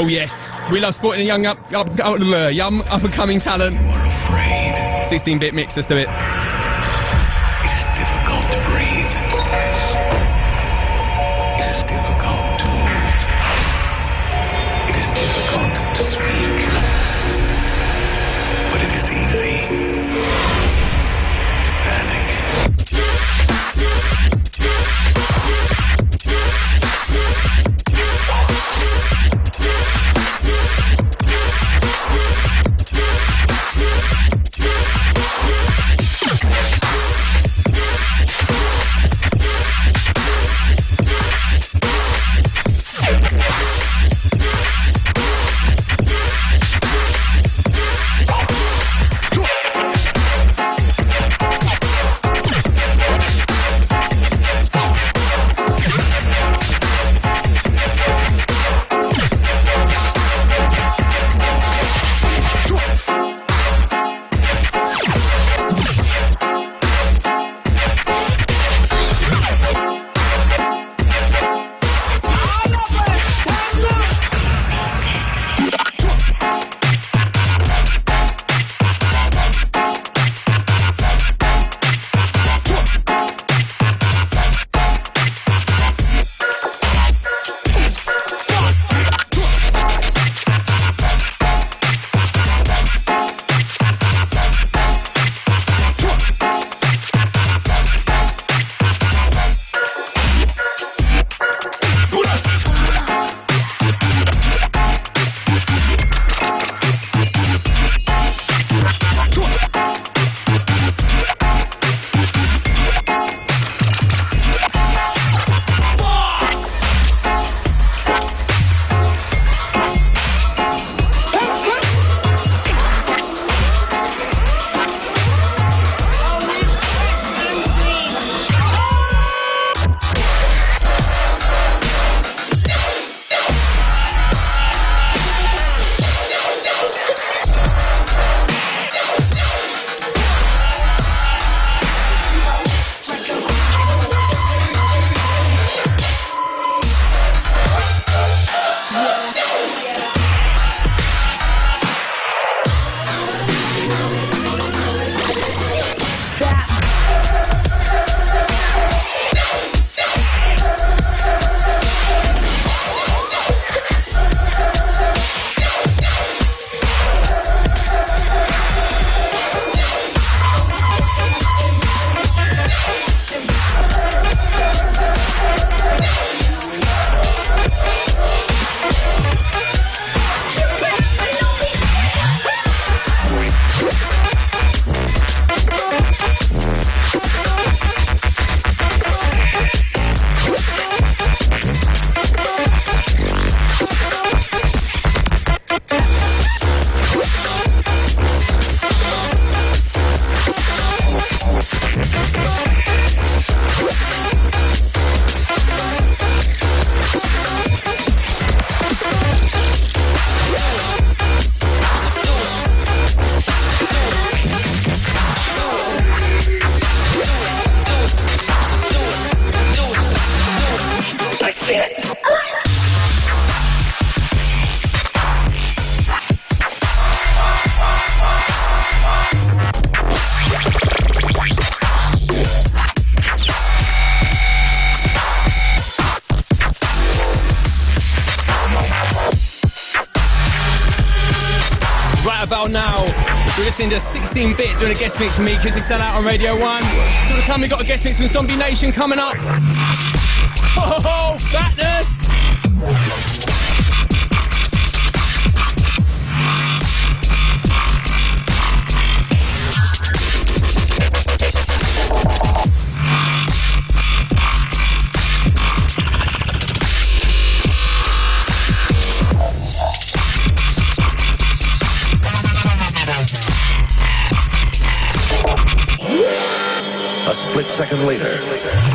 Oh yes, we love supporting young up, up, up young up and coming talent. 16-bit mix, let's do. It we're listening to 16-bit doing a guest mix for me because it's sell out on Radio 1. Still to come, we've got a guest mix from Zombie Nation coming up. leader.